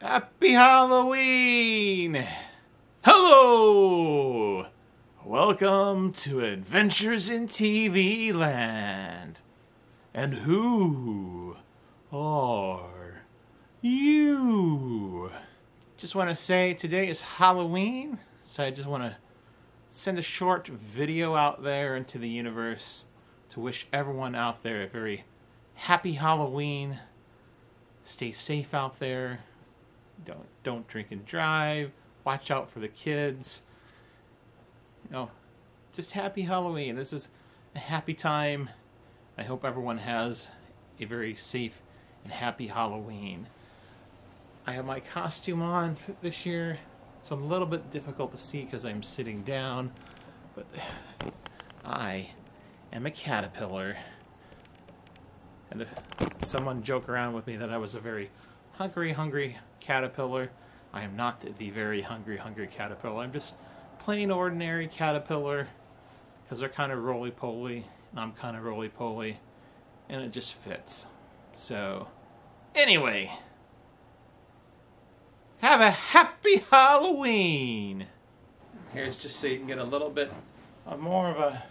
Happy Halloween! Hello! Welcome to Adventures in TV Land. And who are you? Just want to say today is Halloween, so I just want to send a short video out there into the universe to wish everyone out there a very happy Halloween. Stay safe out there. Don't don't drink and drive. Watch out for the kids. You know, just happy Halloween. This is a happy time. I hope everyone has a very safe and happy Halloween. I have my costume on this year. It's a little bit difficult to see because I'm sitting down, but I am a caterpillar. And if someone joke around with me that I was a very hungry, hungry caterpillar, I am not the very hungry, hungry caterpillar. I'm just plain ordinary caterpillar because they're kind of roly poly and I'm kind of roly poly and it just fits. So, anyway, have a happy Halloween! Here's just so you can get a little bit of more of a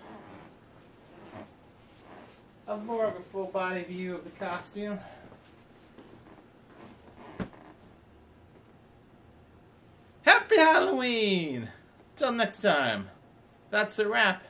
of more of a full body view of the costume. Happy Halloween! Till next time, that's a wrap.